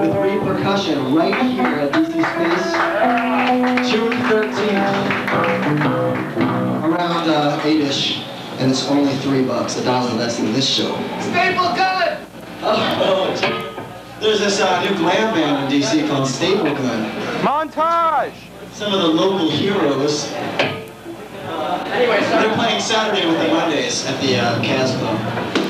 with repercussion right here at DC Space, June 13th, around uh, 8-ish, and it's only three bucks, a dollar less than this show. Staple gun! Oh, there's this uh, new glam band in DC called Staple Gun. Montage! Some of the local heroes. Anyway, so They're playing Saturday with the Mondays at the uh, Cas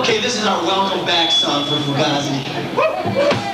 Okay, this is our welcome back song for Fugazi.